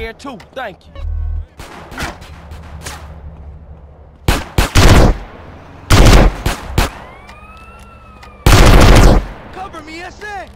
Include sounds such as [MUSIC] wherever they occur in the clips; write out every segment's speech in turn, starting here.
scared too, thank you. Cover me, SA!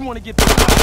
You want to get the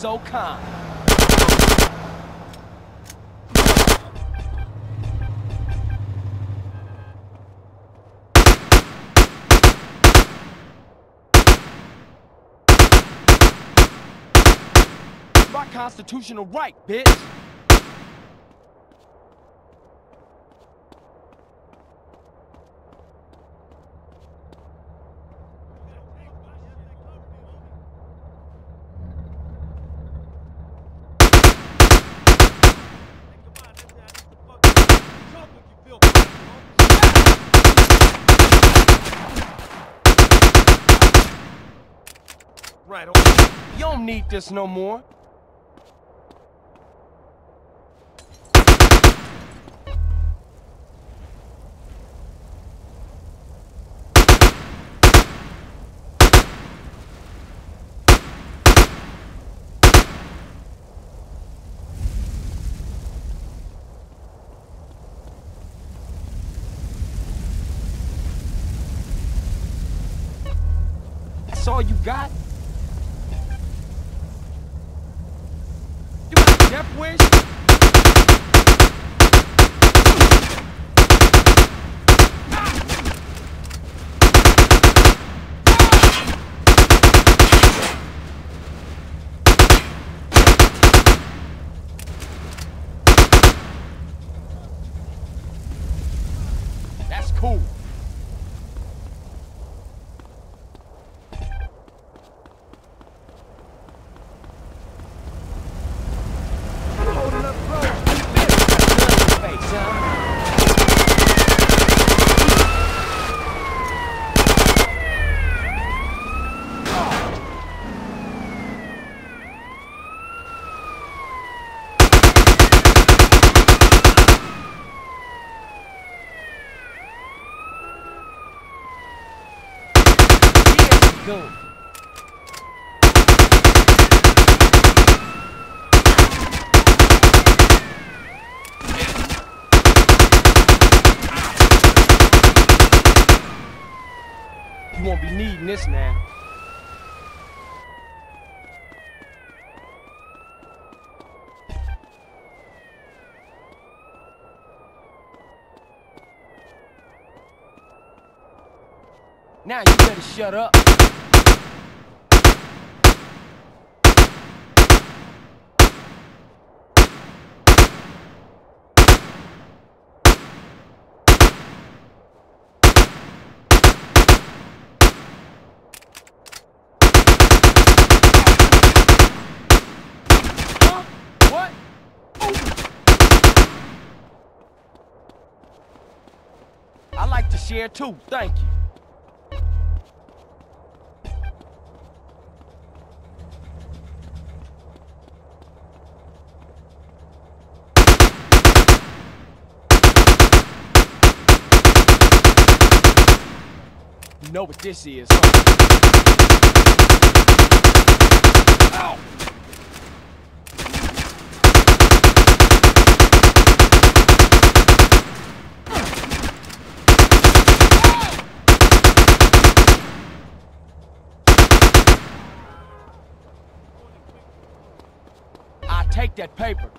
so calm. My constitutional right, bitch! need this no more. That's all you got? Goon. You won't be needing this now. Now you better shut up. Huh? What? Share too, thank you. You know what this is, huh? Ow! I take that paper.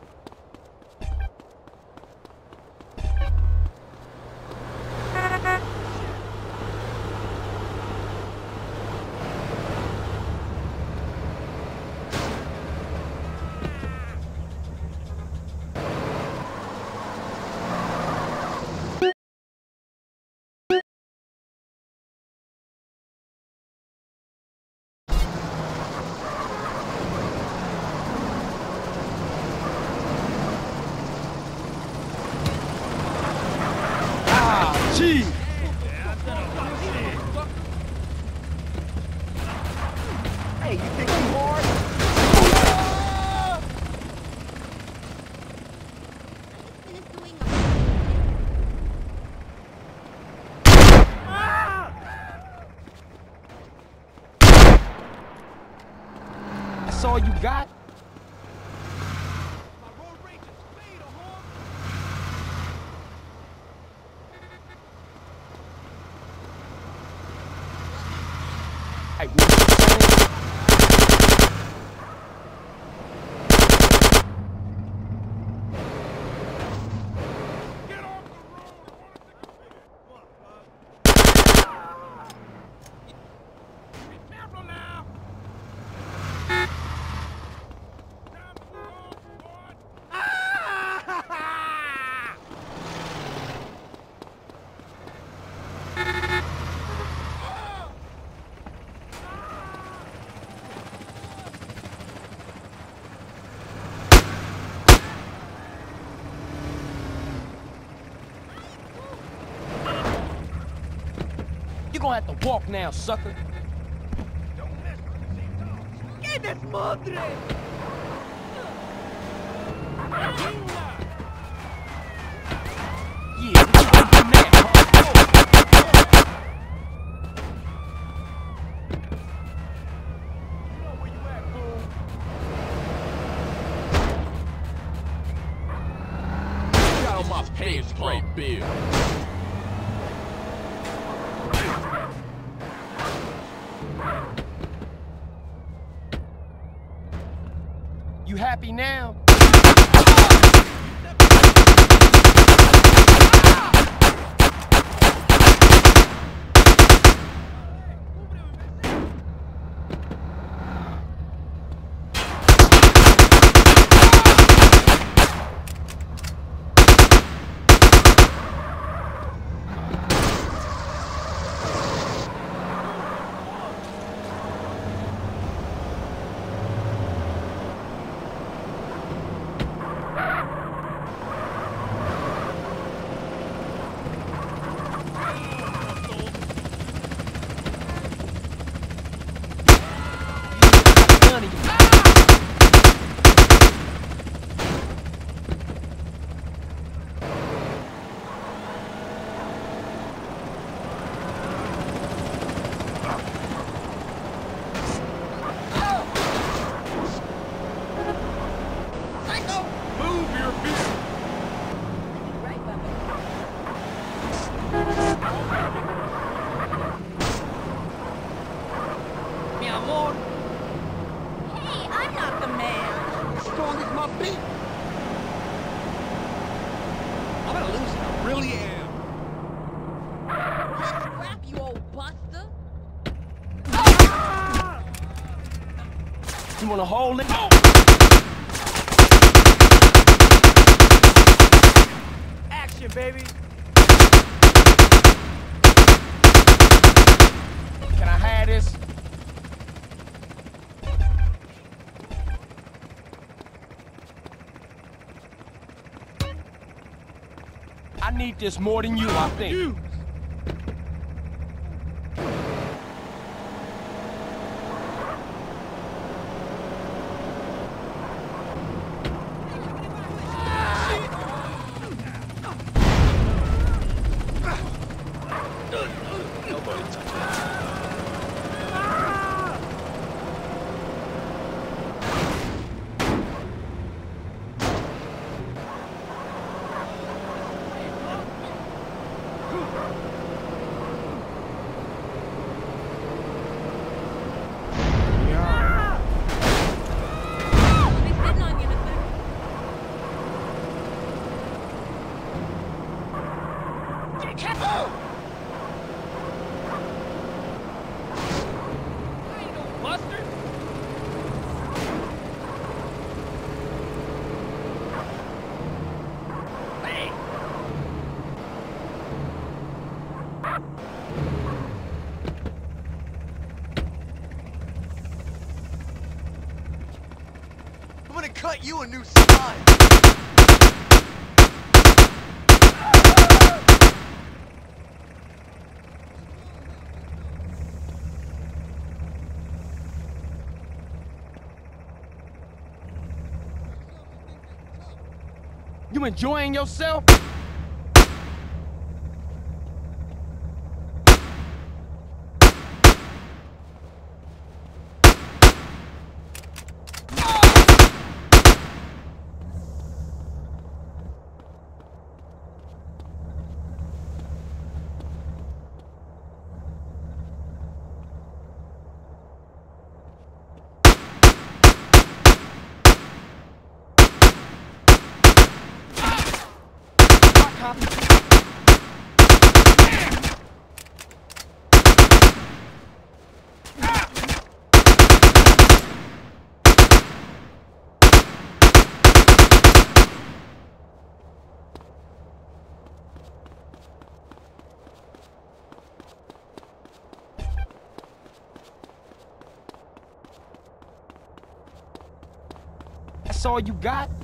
Ah, gee. Hey, you think you hard? That's all you got? Hey, what you saying? You gonna have to walk now, sucker. Yeah, You wanna hold? Action, baby. Can I have this? I need this more than you, I think. I'll You a new spine. You enjoying yourself? My copy. That's all you got?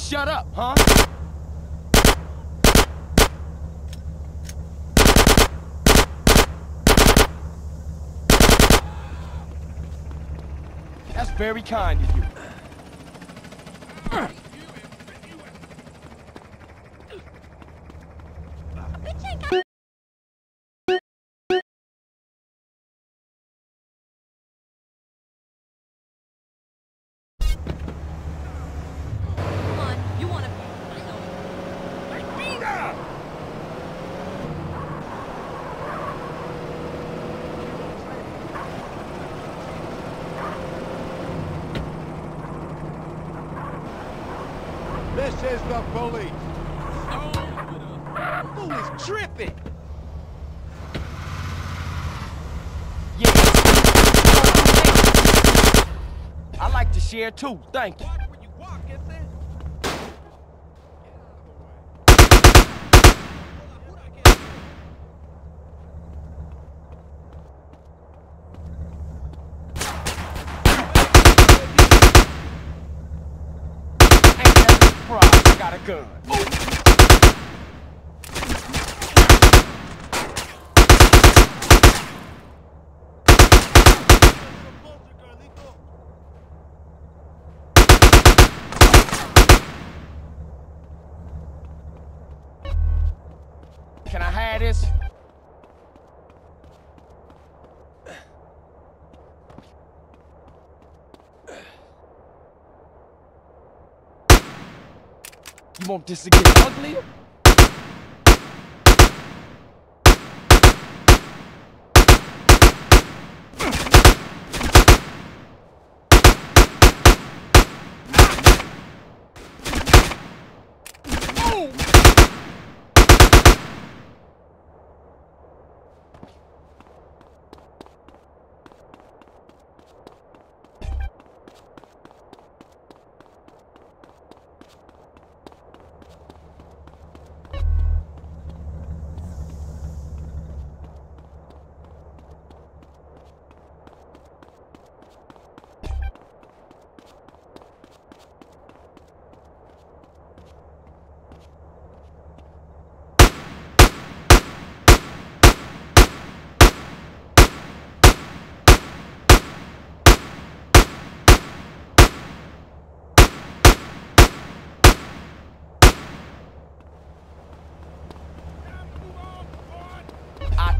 Shut up, huh? That's very kind of you. Bitch ain't got Come on, you wanna I know. This is the police. Oh. Who is tripping? Yeah. I like to share too, thank you. When you walk, is it? Ain't that a surprise? I got a gun. baddest. To get uglier?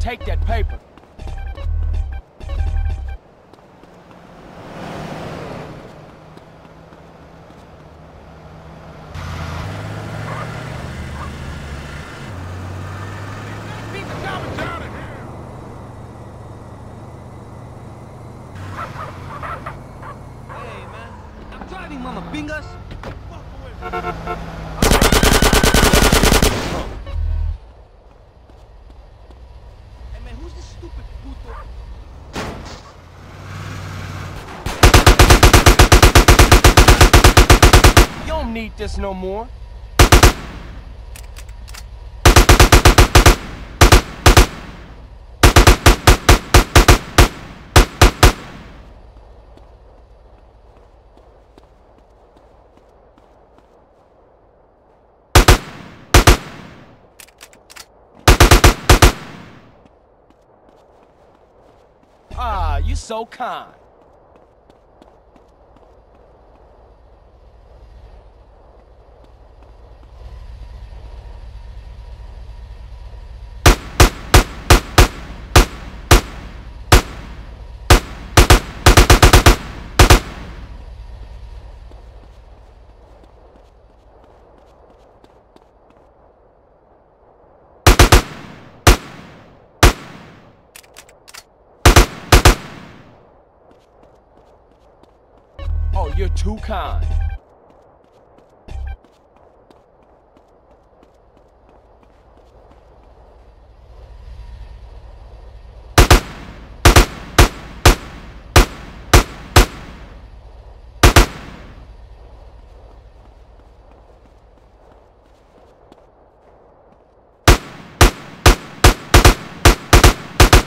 Take that paper. Beat the garbage out of here. Hey, man. I'm driving, mama bingas. Fuck away. Hey, man, who's this stupid puto? You this no more. Ah, you so kind. Oh, you're too kind.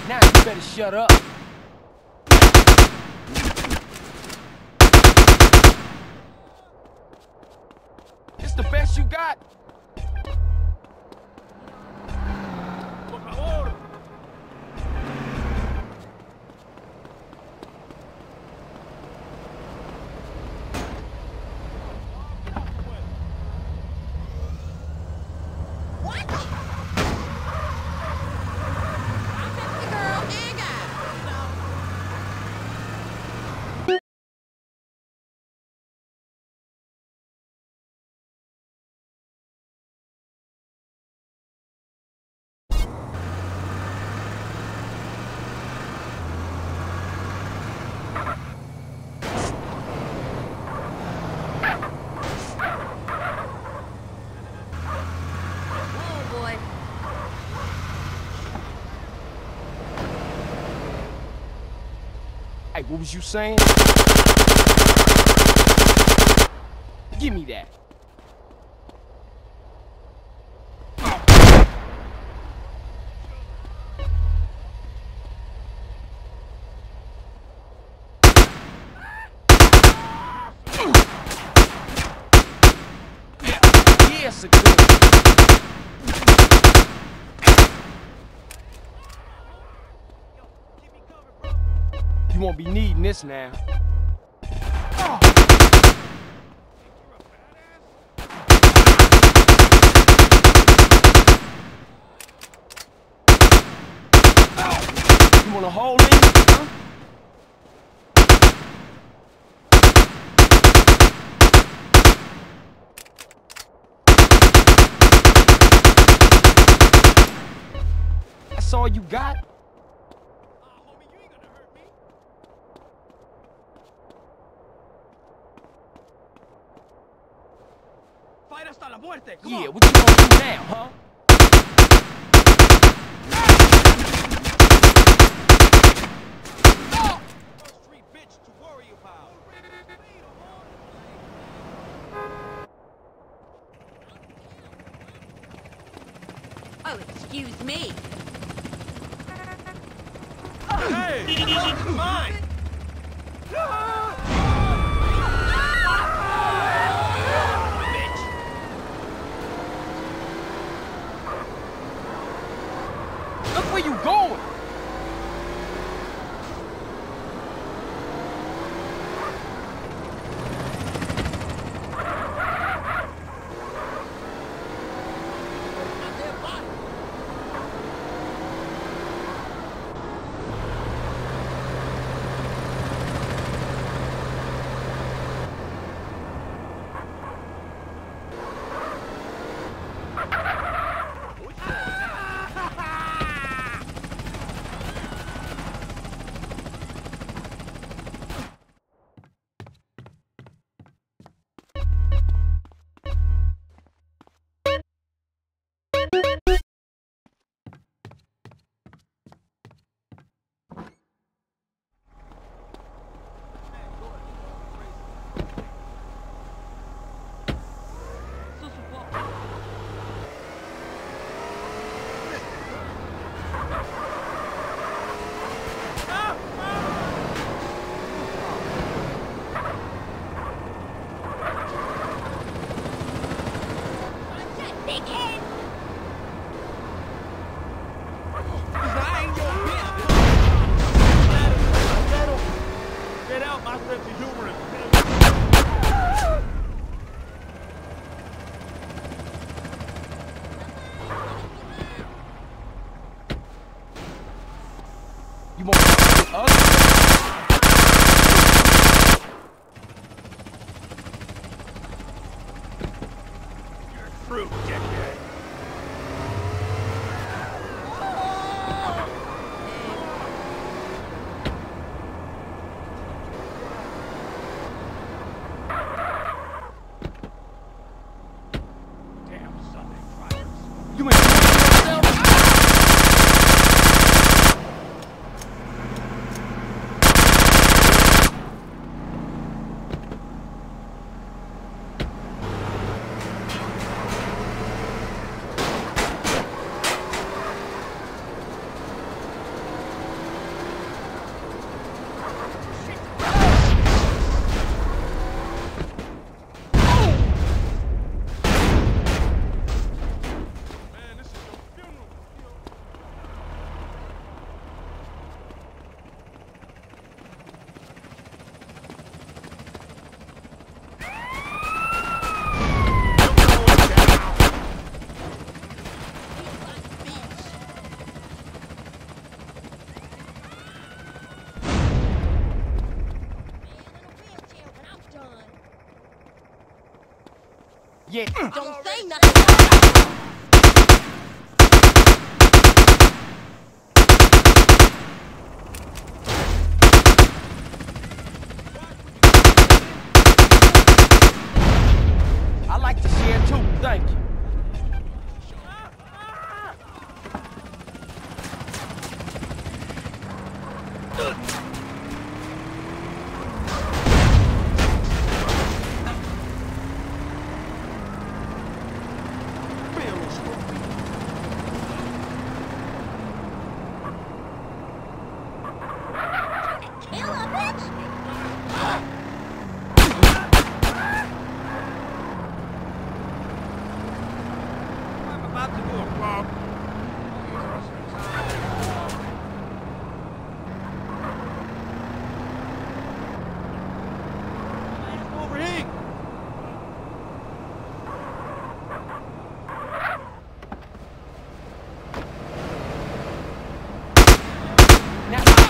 Now you better shut up. The best you got. What was you saying? Give me that. Yes, a good. You won't be needing this now. You want a hole in huh? That's all you got? homie, you ain't gonna hurt me. Fight hasta la muerte. Come yeah, on. what you gonna do now, huh? Street bitch to worry about. Oh, excuse me. Hey, [LAUGHS] mine. [LAUGHS] Yeah. Mm. Don't say nothing. I like to share too, thank you. Kill a bitch! I'm about to do a Bob. Overheat. Now,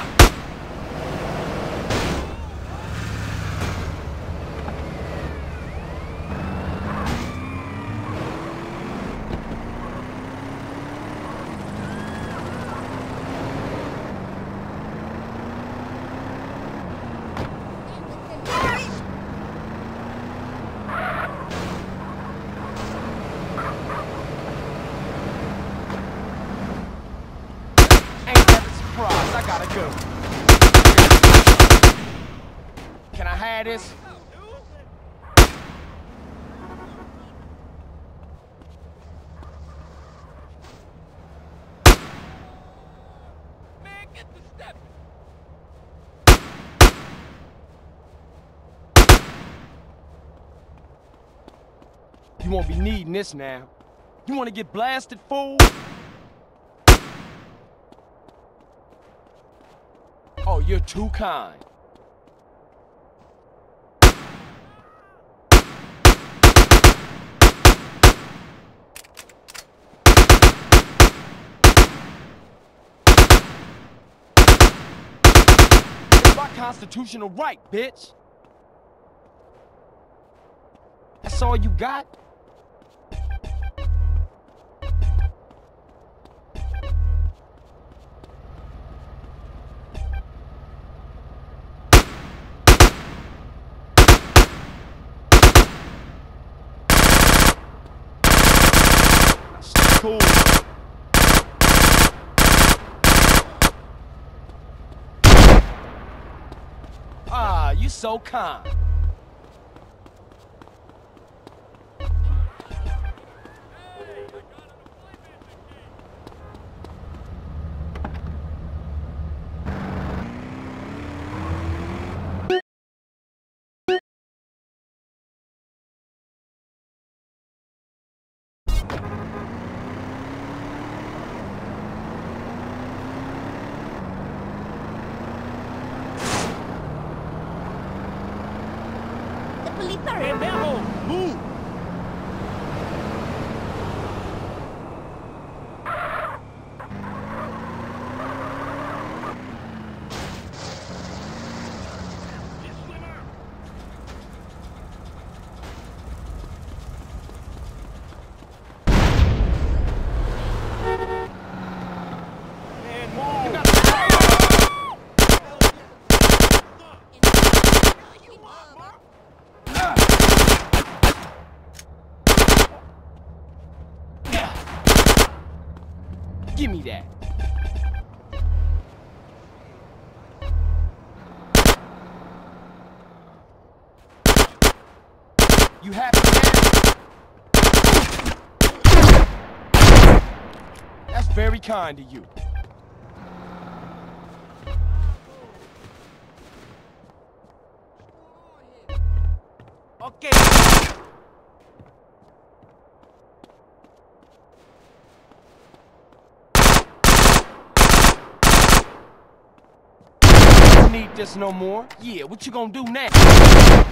status. Man, get the step. You won't be needing this now. You wanna get blasted, fool? Oh, you're too kind. Constitutional right, bitch. That's all you got? So kind. The police are here. Move! Give me that. You now? That's very kind of you. This no more. Yeah, what you gonna do now?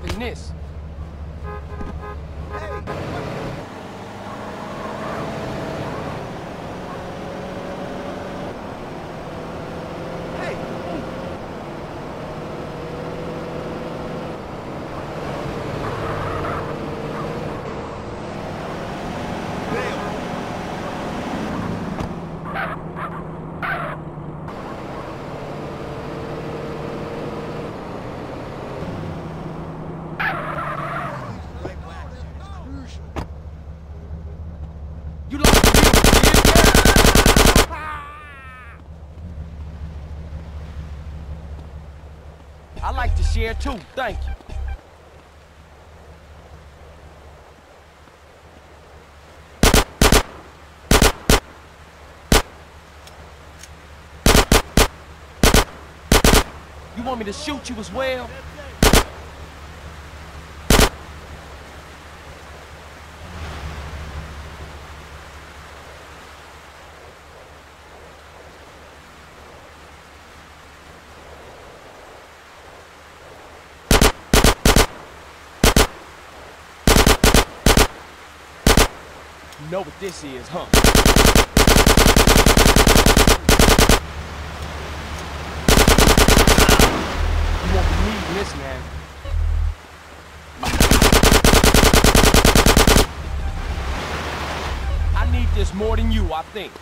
Having this. Share too, thank you. You want me to shoot you as well? Know what this is, huh? You won't be needing this man. I need this more than you, I think.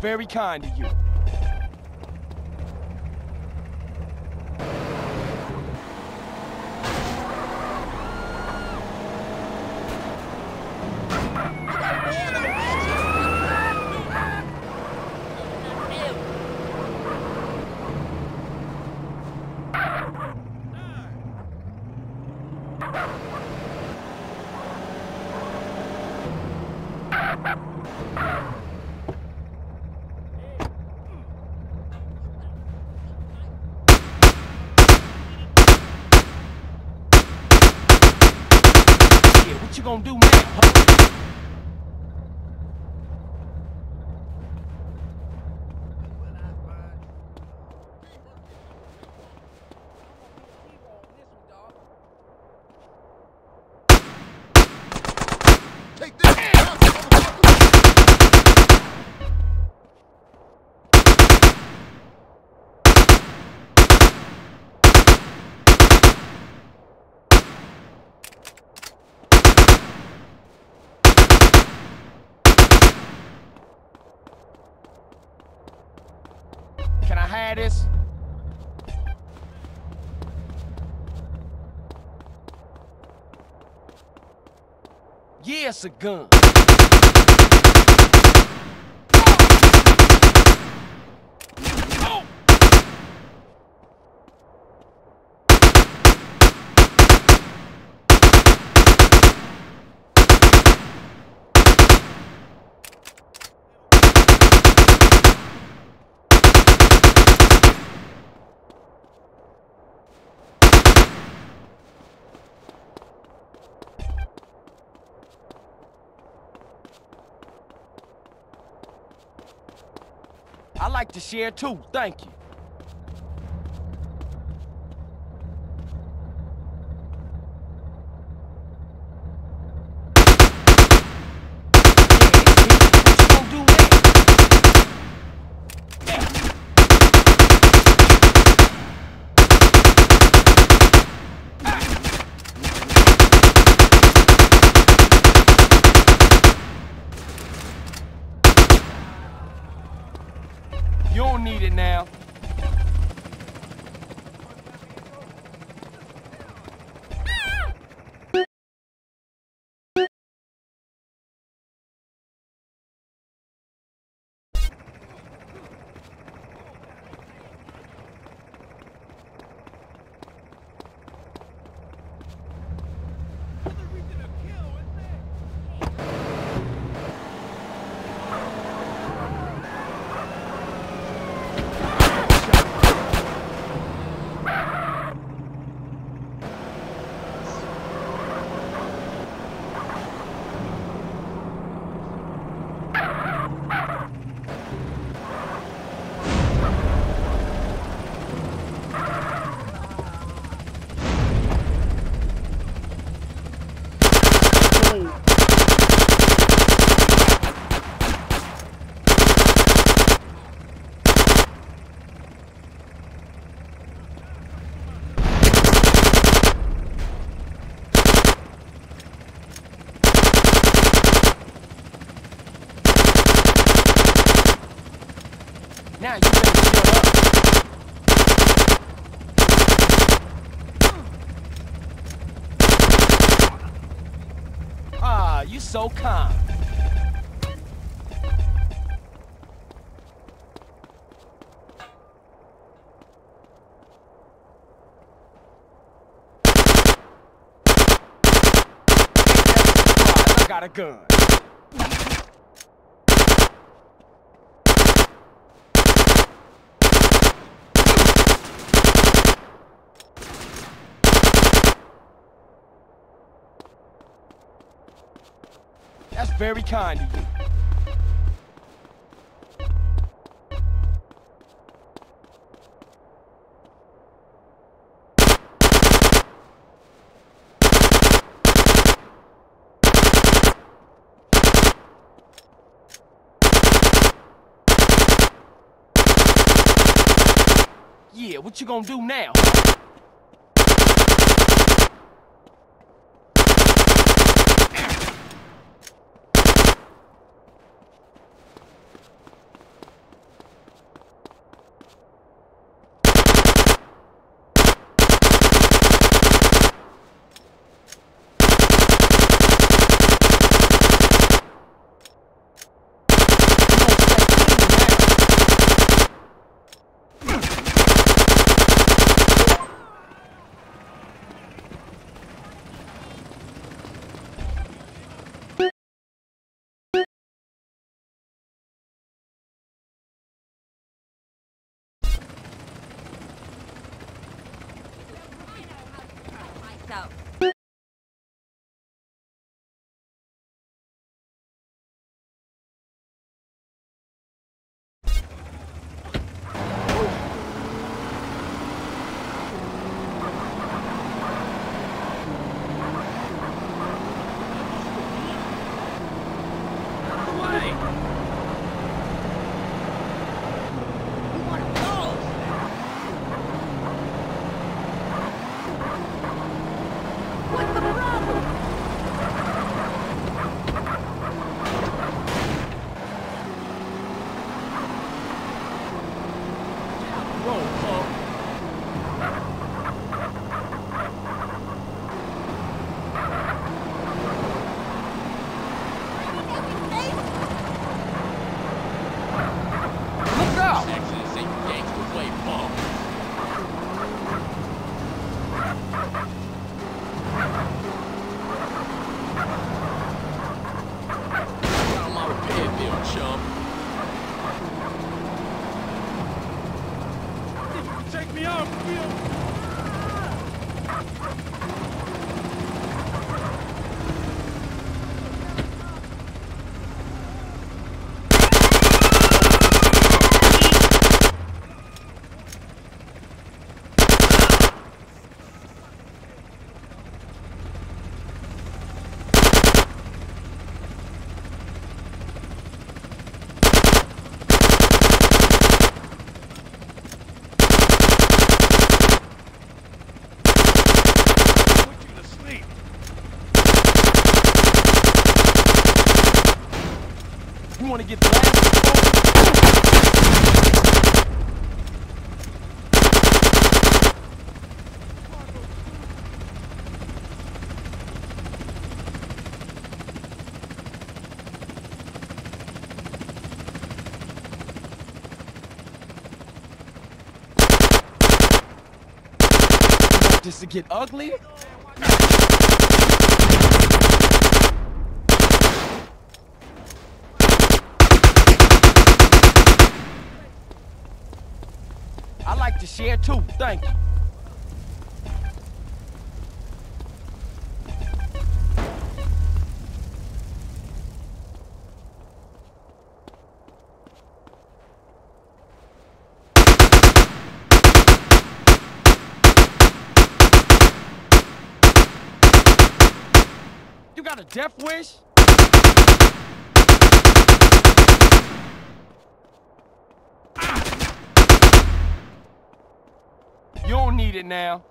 Very kind of you. Yeah, what you gonna do now, huh? Take this! motherfucker! Can I have this? It's a gun. Oh! I like to share too, thank you gonna do now? don't need it now. Now you better shut up. Ah, you so calm. Got a gun. That's very kind of you. Yeah, what you gonna do now? Me this to get ugly? I like to share too, thank you. Death wish? Ah. You don't need it now.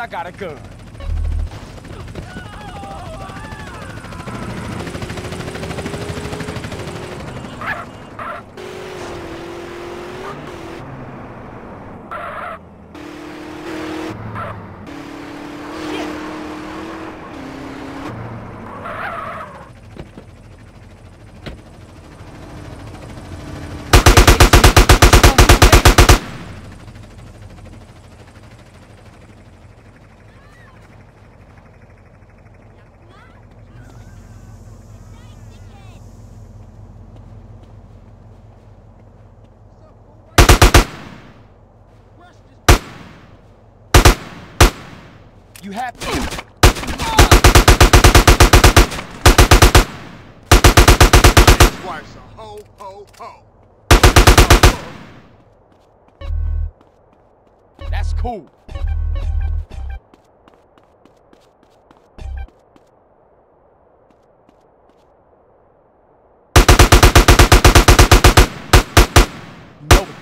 I got a.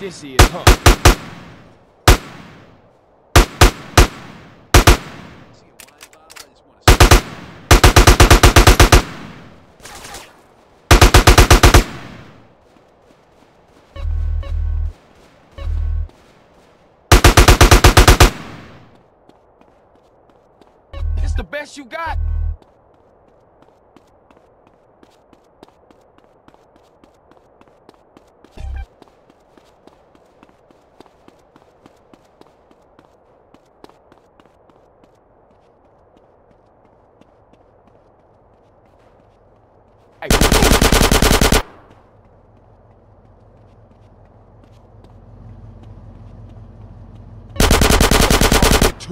this is, huh? The best you got?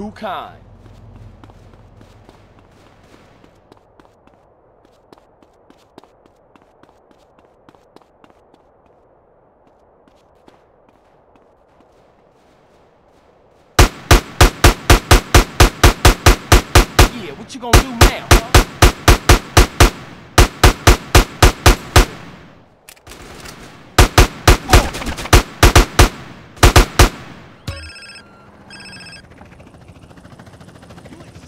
Too kind. Yeah, what you gonna do now, huh?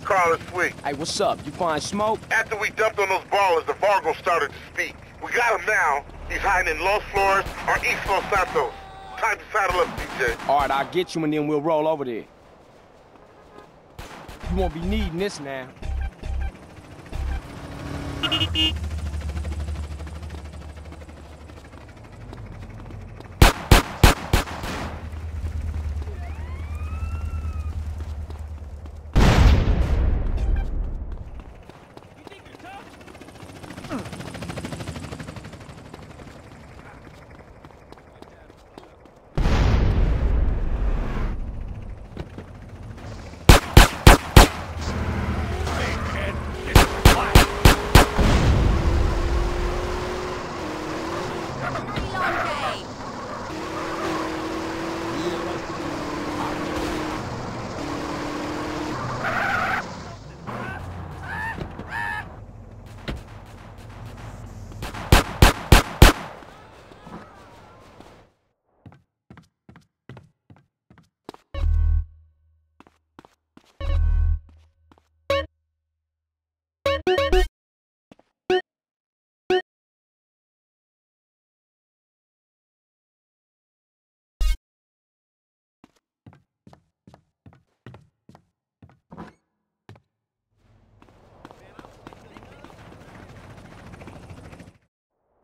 Carl, it's Sweet. Hey, what's up? You find smoke? After we dumped on those ballers, the Vagos started to speak. We got him now. He's hiding in Los Flores or East Los Santos. Time to saddle up, CJ. All right, I'll get you and then we'll roll over there. You won't be needing this now.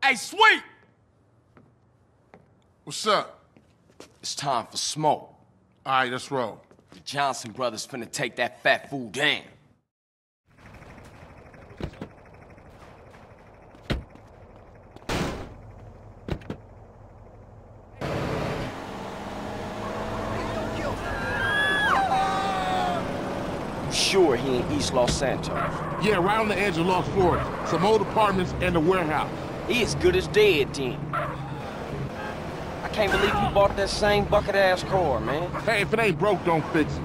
Hey, sweet! What's up? It's time for smoke. All right, let's roll. The Johnson brothers finna take that fat fool down. Sure he in East Los Santos? Yeah, right on the edge of Los Flores. Some old apartments and a warehouse. He as good as dead then. I can't believe you bought that same bucket-ass car, man. Hey, if it ain't broke, don't fix it.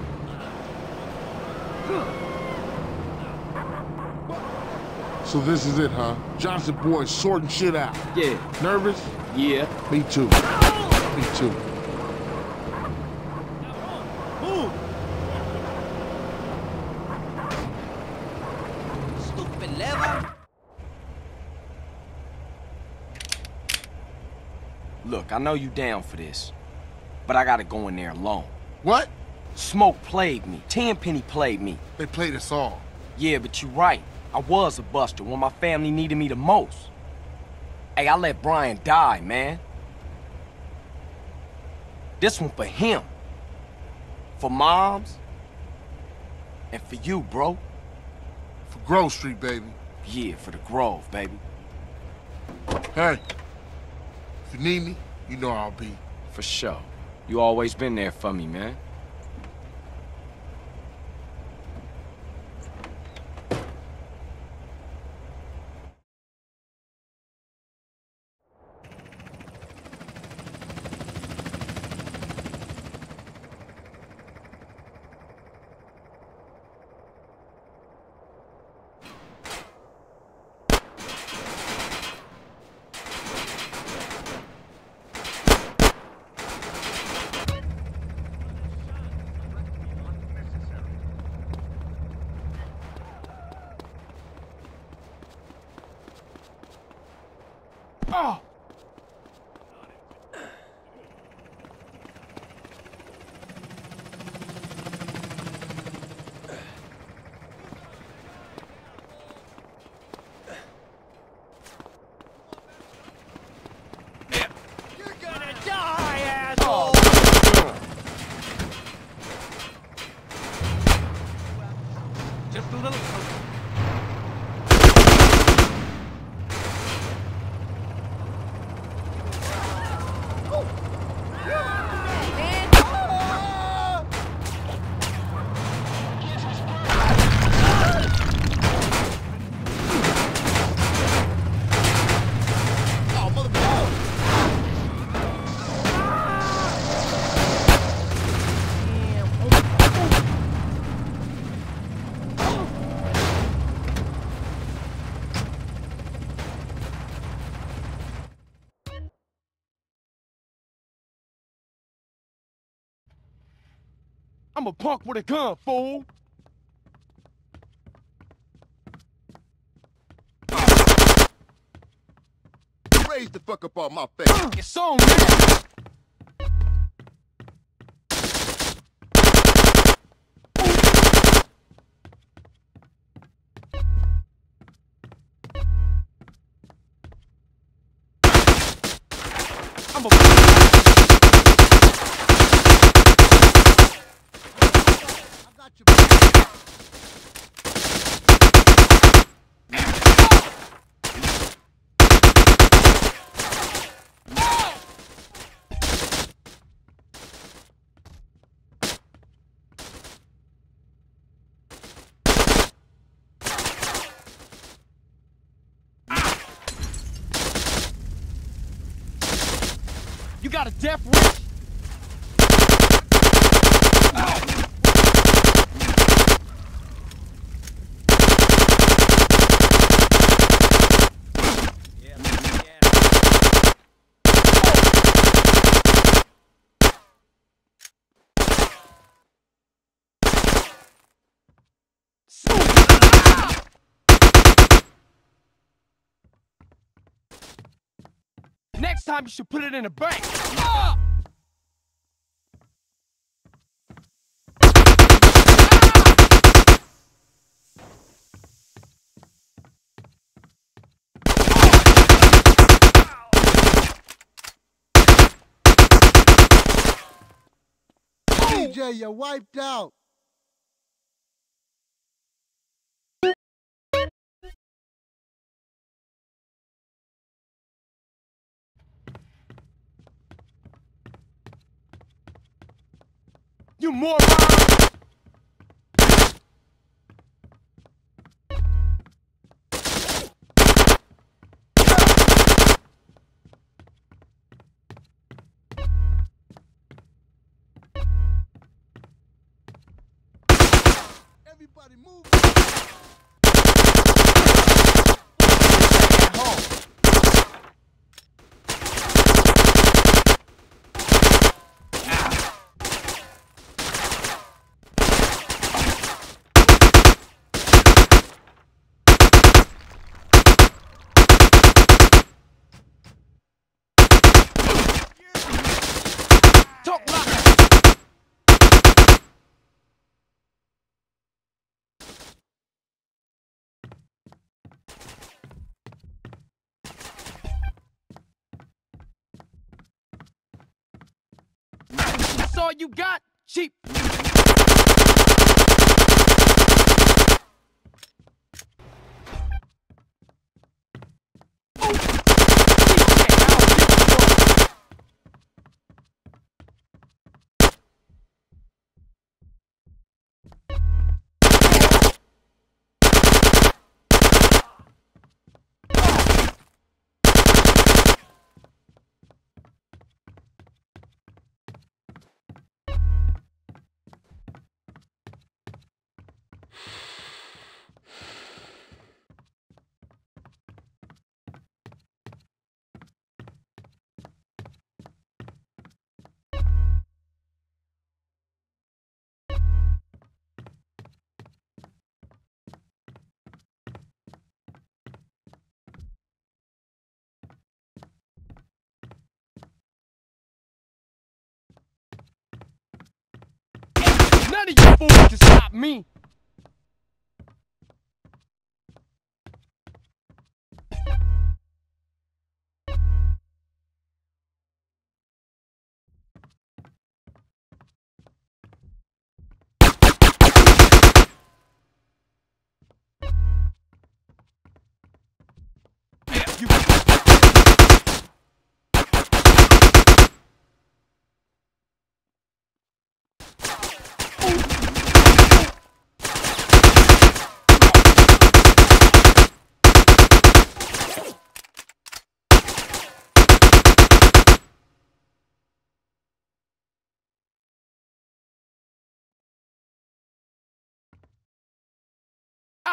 So this is it, huh? Johnson boy sorting shit out. Yeah, Nervous? yeah. Me too. Me too. Look, I know you down for this, but I gotta go in there alone. What? Smoke played me. Tenpenny played me. They played us all. Yeah, but you're right. I was a buster when my family needed me the most. Hey, I let Brian die, man. This one for him. For moms. And for you, bro. For Grove Street, baby. Yeah, for the Grove, baby. Hey. If you need me, you know I'll be. For sure. You always been there for me, man. Oh! You're gonna die, asshole! Just a little closer. I'm a punk with a gun, fool. Raise the fuck up on my face. Uh, it's on, man. I'm a You got a death wish? Next time you should put it in a bank. Ah! CJ, you wiped out. You moron! Everybody move. All you got, cheap. You fools can stop me.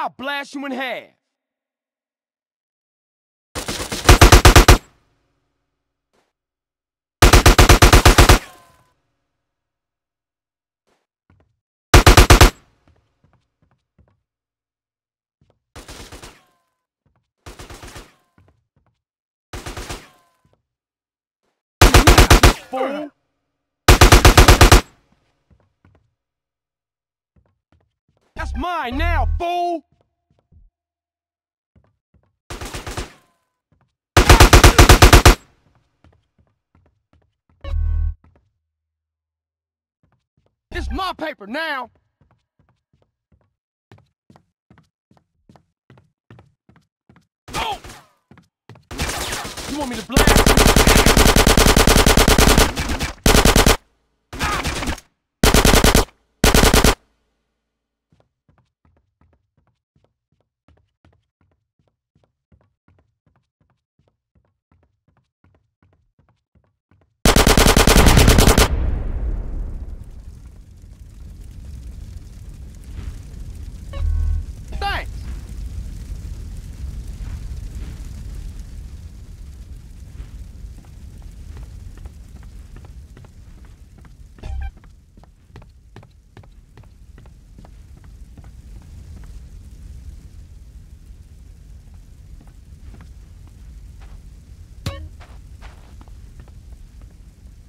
I'll blast you in half. fool! Mine now, fool! It's my paper now! Oh! You want me to blast you? Thanks!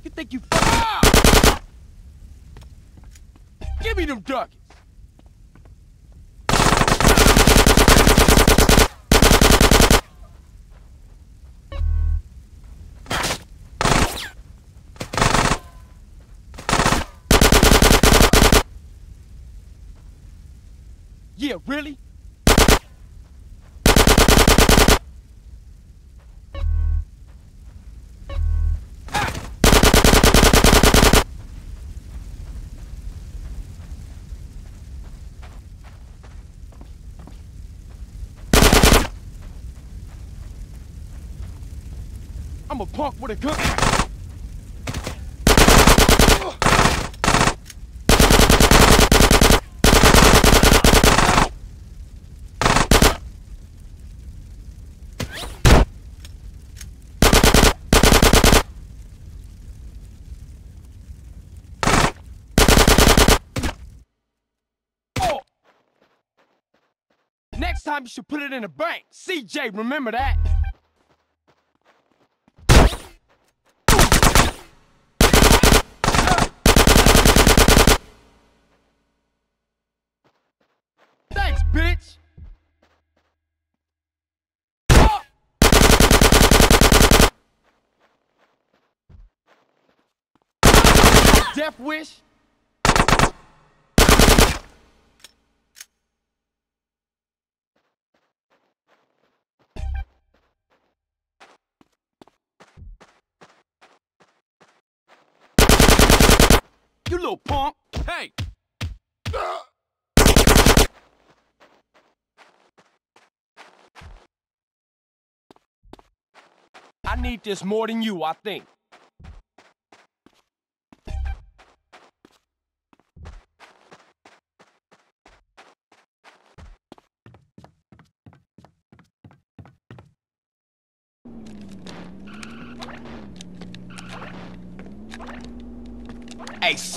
You think you ah! Give me them ducats! Yeah, really? I'm a punk with a gun. Next time you should put it in a bank. CJ, remember that. Thanks, bitch! Ah! Death wish? You little punk! Hey! I need this more than you, I think.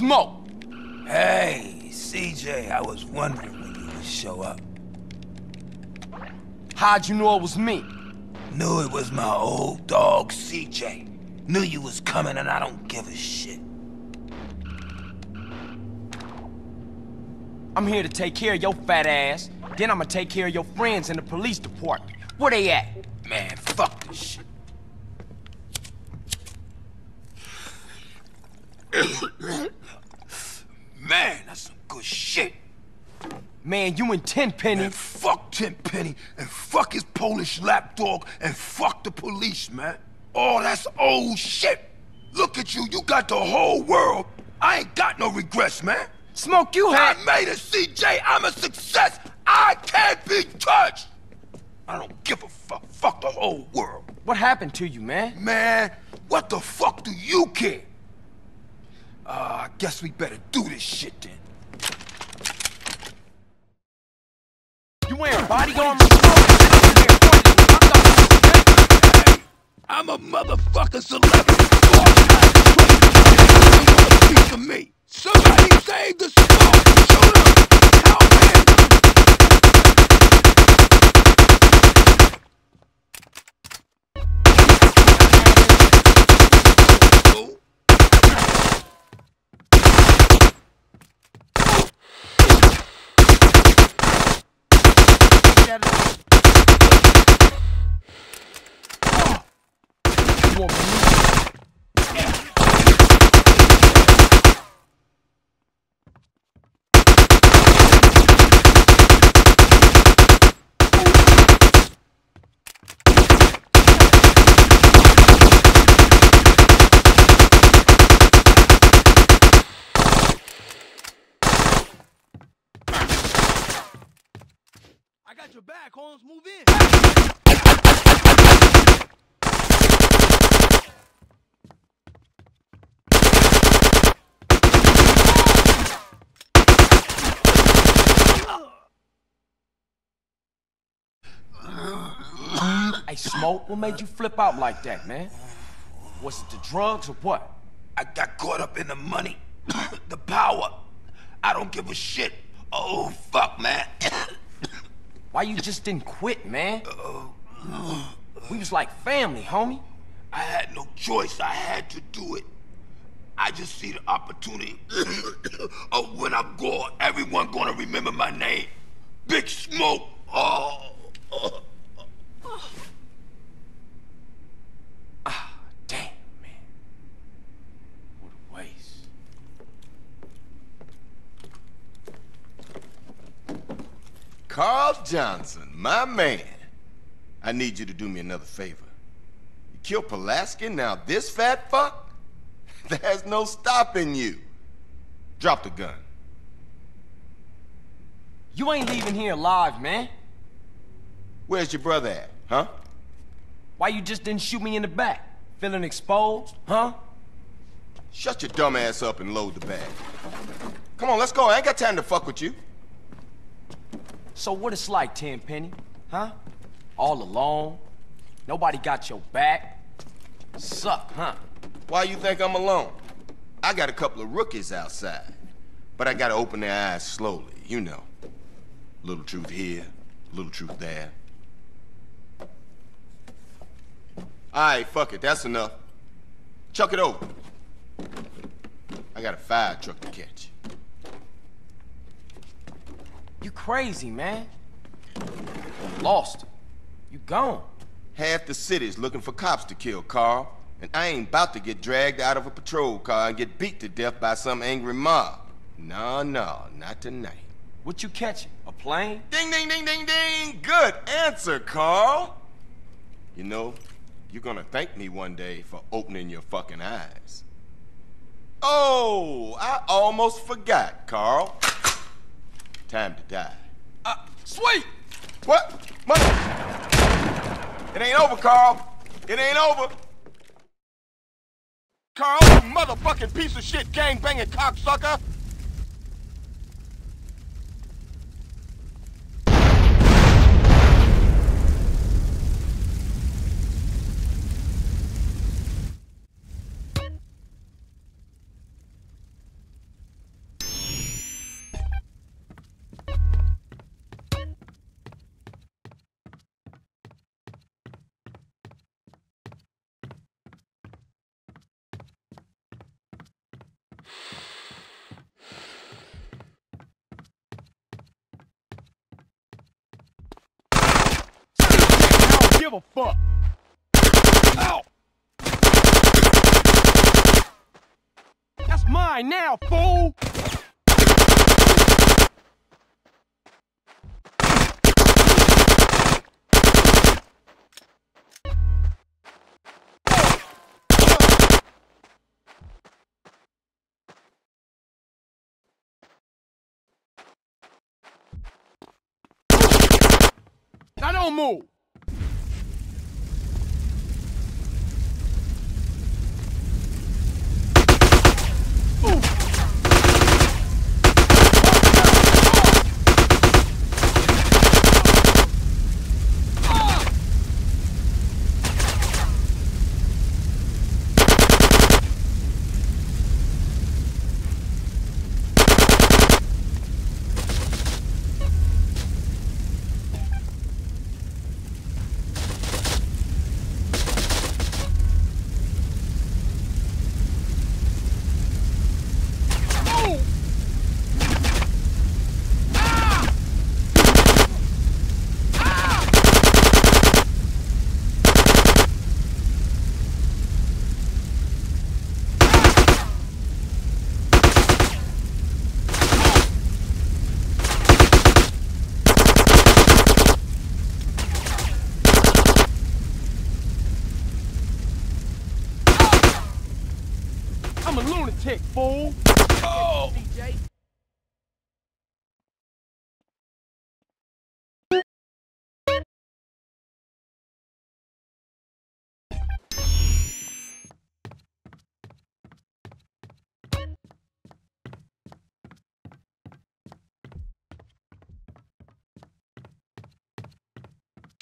Smoke! Hey, CJ, I was wondering when you would show up. How'd you know it was me? Knew it was my old dog, CJ. Knew you was coming and I don't give a shit. I'm here to take care of your fat ass. Then I'm gonna take care of your friends in the police department. Where they at? Man, fuck this shit. Man, that's some good shit. Man, you and Tenpenny. Man, fuck Tenpenny and fuck his Polish lapdog and fuck the police, man. Oh, that's old shit. Look at you, you got the whole world. I ain't got no regrets, man. Smoke, you had. I made it, CJ. I'm a success. I can't be touched. I don't give a fuck. Fuck the whole world. What happened to you, man? Man, what the fuck do you care? Uh, I guess we better do this shit then. You wearing bodyguard? I'm a motherfucking celebrity. Piece of me. Somebody save the smoke. Shoot him. Out of You want me? I got your back, Holmes. Move in. Hey, Smoke, what made you flip out like that, man? Was it the drugs or what? I got caught up in the money, [COUGHS] the power. I don't give a shit. Oh, fuck, man. Why you just didn't quit, man? Oh. We was like family, homie. I had no choice. I had to do it. I just see the opportunity of [COUGHS] oh, when I'm gone, everyone gonna remember my name. Big Smoke. Oh. oh. Damn, man. What a waste. Carl Johnson, my man. I need you to do me another favor. You killed Pulaski, now this fat fuck? [LAUGHS] There's no stopping you. Drop the gun. You ain't leaving here alive, man. Where's your brother at, huh? Why you just didn't shoot me in the back? Feeling exposed, huh? Shut your dumb ass up and load the bag. Come on, let's go. I ain't got time to fuck with you. So what it's like, Tenpenny? Huh? All alone? Nobody got your back? Suck, huh? Why you think I'm alone? I got a couple of rookies outside. But I gotta open their eyes slowly, you know. Little truth here, little truth there. Alright, fuck it, that's enough. Chuck it over. I got a fire truck to catch. You crazy, man. Lost. You gone. Half the city's looking for cops to kill, Carl. And I ain't about to get dragged out of a patrol car and get beat to death by some angry mob. No, no, not tonight. What you catching? A plane? Ding, ding, ding, ding, ding! Good answer, Carl! You know, you're gonna thank me one day for opening your fucking eyes. Oh, I almost forgot, Carl. Time to die. Uh, sweet! What? Mother... It ain't over, Carl. It ain't over. Carl, you motherfucking piece of shit gang-banging cocksucker! Give a fuck. Ow! That's mine now, fool! Don't move!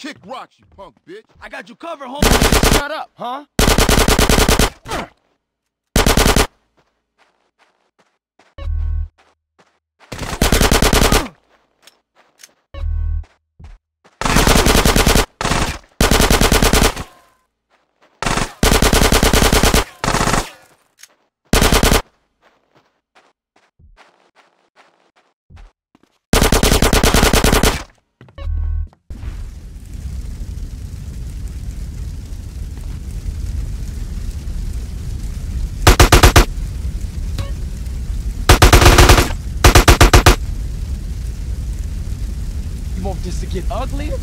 Kick rocks, you punk bitch. I got you covered, homie. Shut up, huh? To get uglier?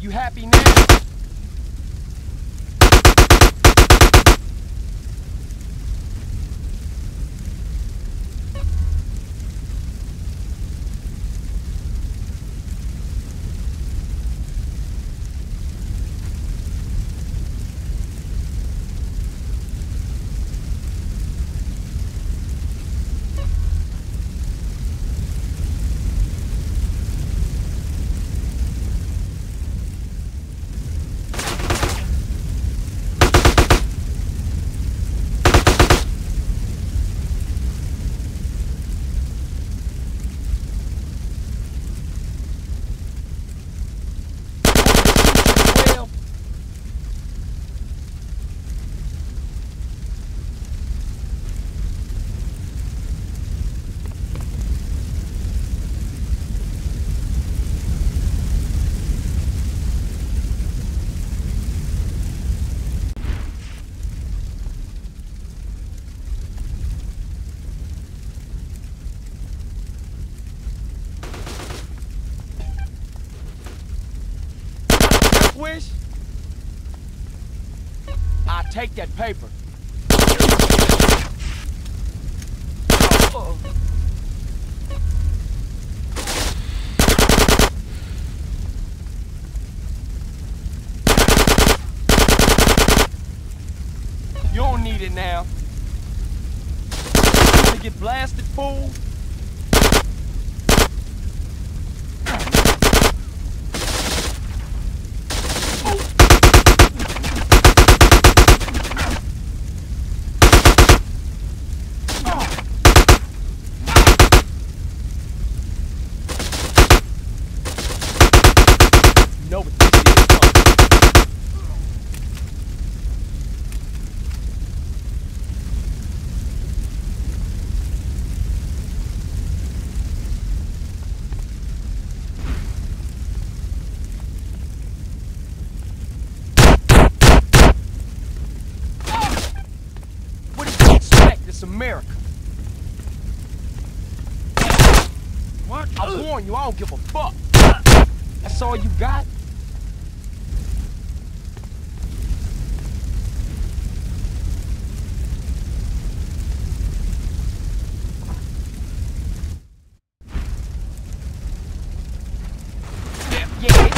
You happy now? Well, wish? I take that paper. Uh-oh. You don't need it now. You wanna get blasted, fool? You know what this is, huh? What do you expect? It's America. What? I warn you, I don't give a fuck. That's all you got? Yeah, yeah.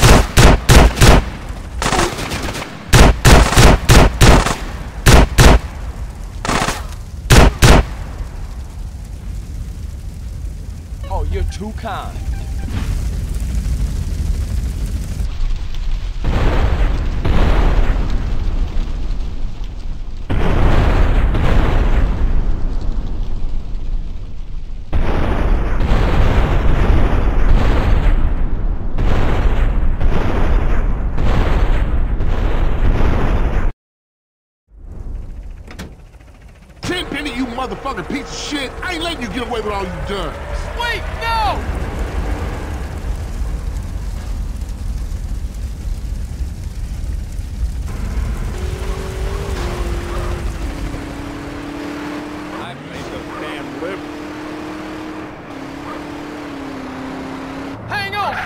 Oh, you're too kind. Tenpenny, you motherfucking piece of shit. I ain't letting you get away with all you done.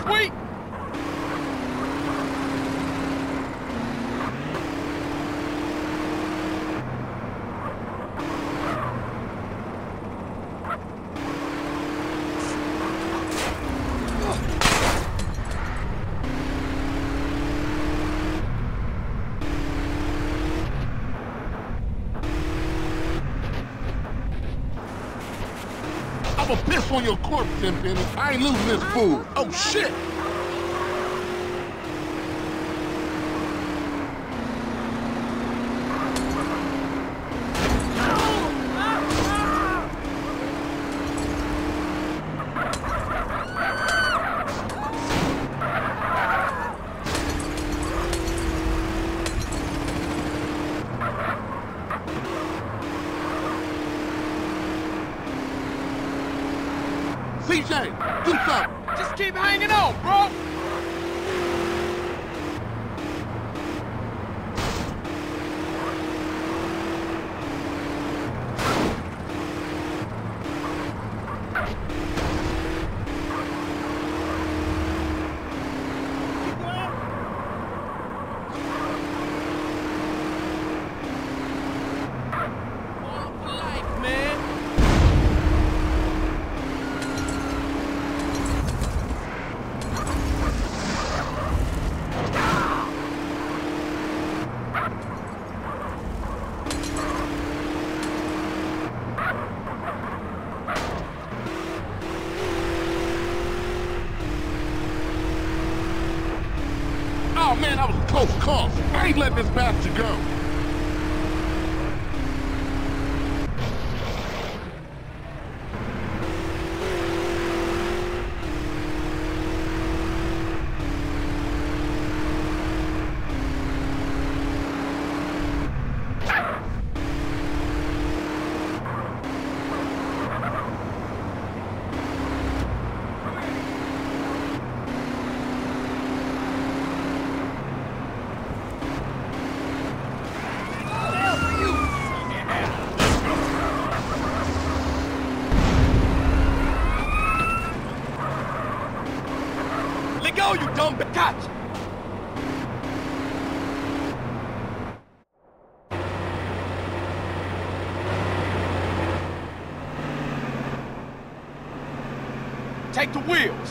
Wait! corpse in. I ain't losing this fool. Oh, shit.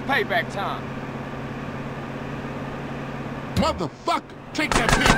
payback time. Motherfucker, take that pill.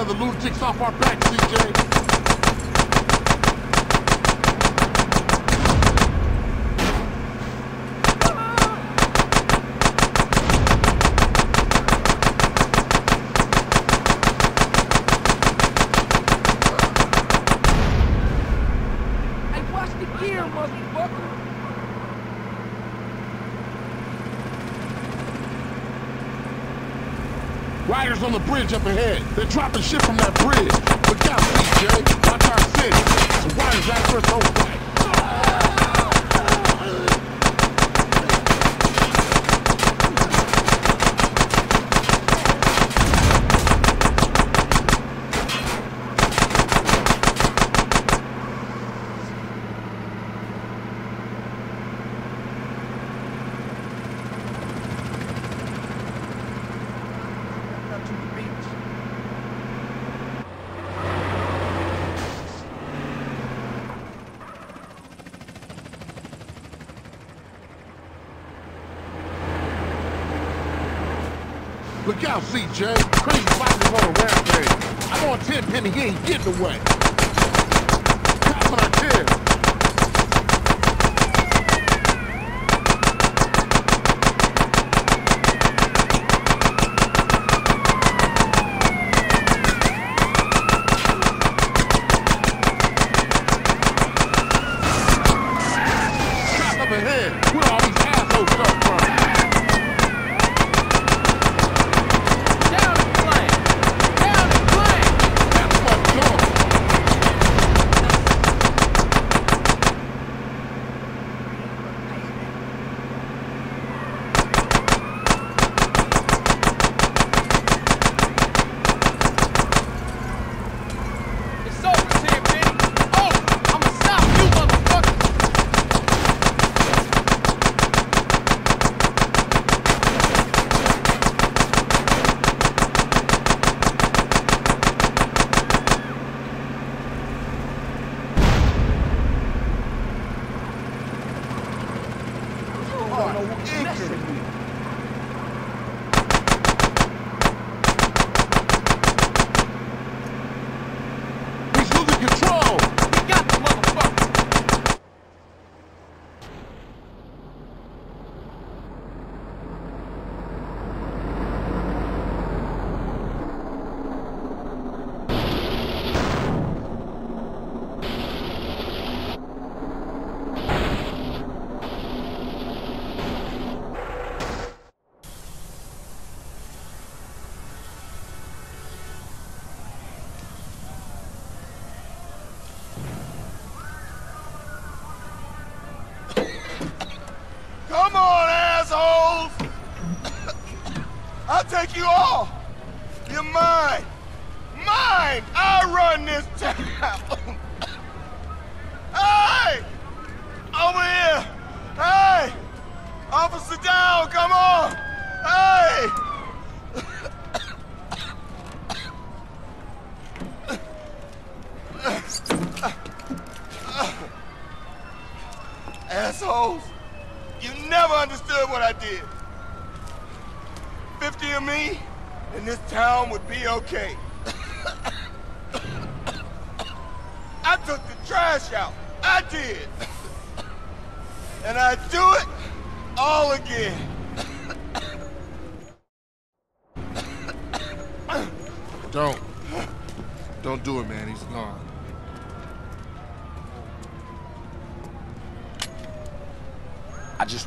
other lunatics off our bridge up ahead. They're dropping shit from that bridge. Look out, CJ. My time city. So why is that first over?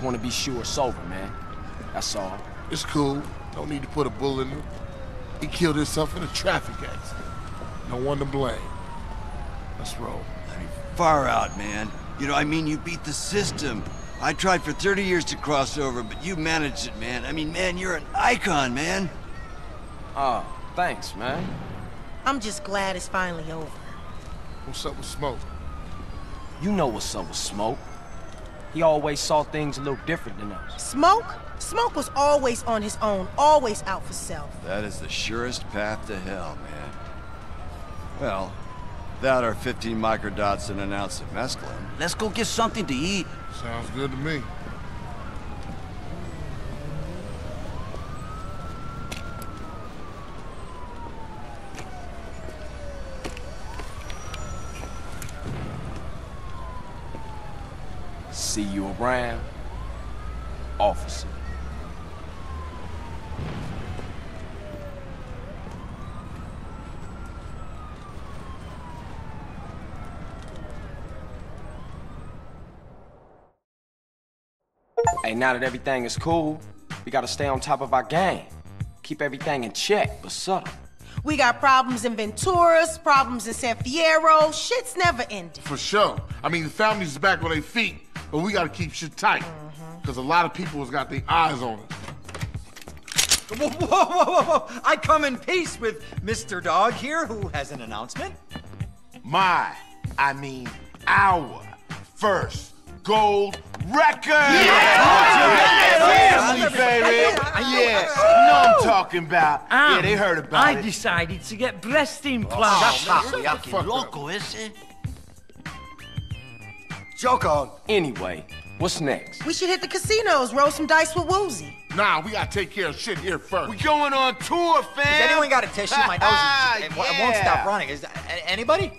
Want to be sure it's over, man. That's all. It's cool. Don't need to put a bullet in him. He killed himself in a traffic accident. No one to blame. Let's roll. I mean, far out, man. You know, I mean, you beat the system. I tried for 30 years to cross over, but you managed it, man. I mean, man, you're an icon, man. Oh, thanks, man. I'm just glad it's finally over. What's up with Smoke? You know what's up with Smoke. He always saw things a little different than us. Smoke? Smoke was always on his own, always out for self. That is the surest path to hell, man. Well, that our 15 microdots and an ounce of mescaline. Let's go get something to eat. Sounds good to me. See you around, officer. Hey, now that everything is cool, we gotta stay on top of our game. Keep everything in check, but subtle. We got problems in Venturas, problems in San Fierro. Shit's never ending. For sure. I mean, the family's back on their feet, but we gotta keep shit tight. Because a lot of people has got their eyes on us. [LAUGHS] Whoa, whoa, whoa, whoa, whoa. I come in peace with Mr. Dogg here, who has an announcement. My, I mean our first gold record! Yeah! Family, baby! Yeah, you know I'm talking about. yeah, ah, they heard about I it. decided to get breast implants. Oh, Fucking loco, ese. Joke on. Anyway, what's next? We should hit the casinos, roll some dice with Woozie. Nah, we gotta take care of shit here first. We going on tour, fam! Has anyone got a tissue? My nose is, [LAUGHS] it, it won't stop running. Is that, anybody?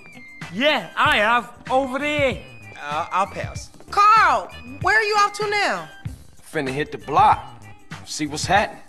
Yeah, I have. Over there. Uh, I'll pass. Carl, where are you off to now? Finna hit the block. See what's happening.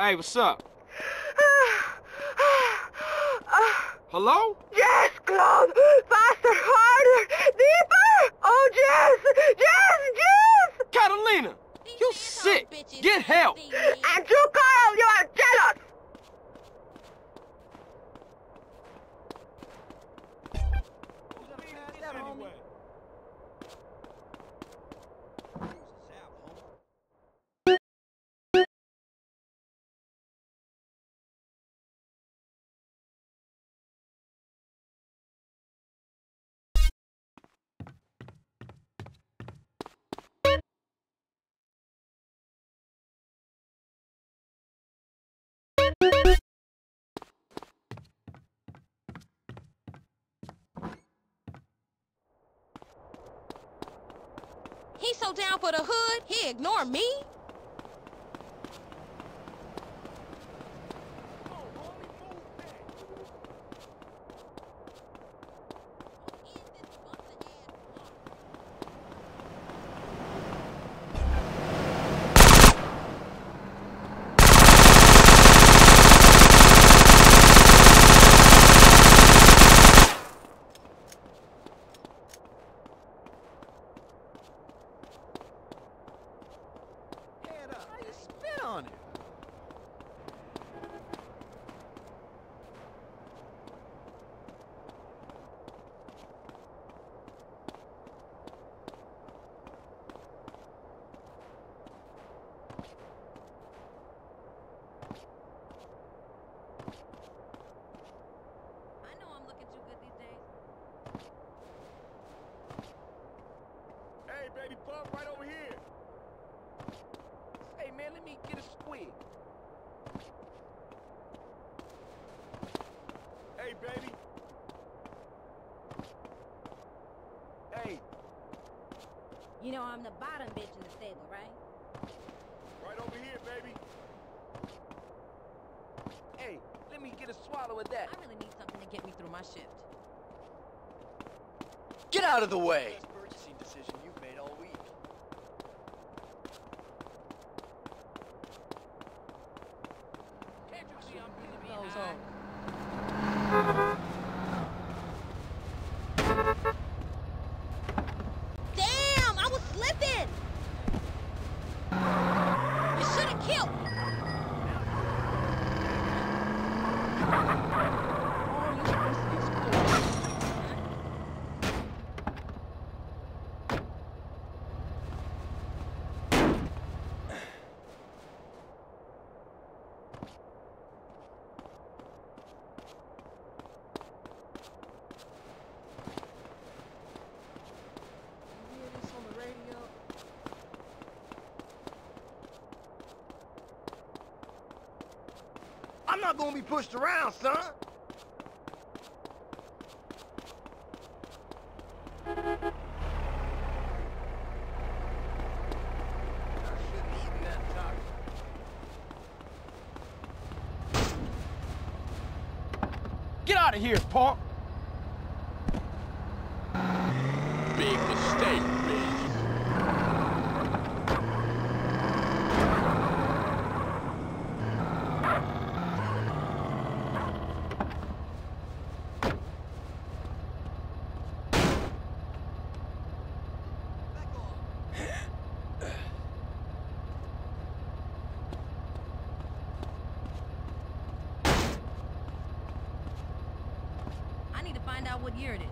Hey, what's up? [SIGHS] Hello? Yes, Claude! Faster, harder, deeper! Oh, Jess! Jess! Jess! Catalina! You sick! Get help! And you, Carl, you are jealous! He so down for the hood, he ignore me? Head up. How you spit on it? I know I'm looking too good these days. Hey, baby, pump right over here. Hey, man, let me get a squid. Hey, baby. Hey, You know I'm the bottom bitch in the stable, right? right over here, baby. Hey, let me get a swallow of that. I really need something to get me through my shift. Get out of the way! Purchasing decision you've made all week. Can't you see I'm busy behind? Damn, I was slipping! You should have killed me. You hear this on the radio? I'm not gonna be pushed around, son. Get out of here, punk! What year it is.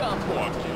Jump. On